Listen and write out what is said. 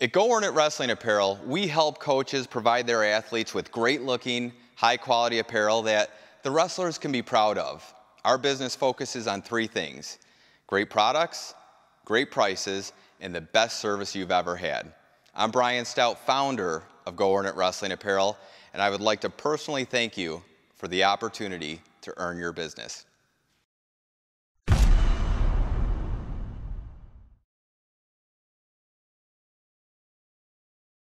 At Go Earn It Wrestling Apparel, we help coaches provide their athletes with great looking, high quality apparel that the wrestlers can be proud of. Our business focuses on three things great products, great prices, and the best service you've ever had. I'm Brian Stout, founder of Go Earn It Wrestling Apparel, and I would like to personally thank you for the opportunity to earn your business.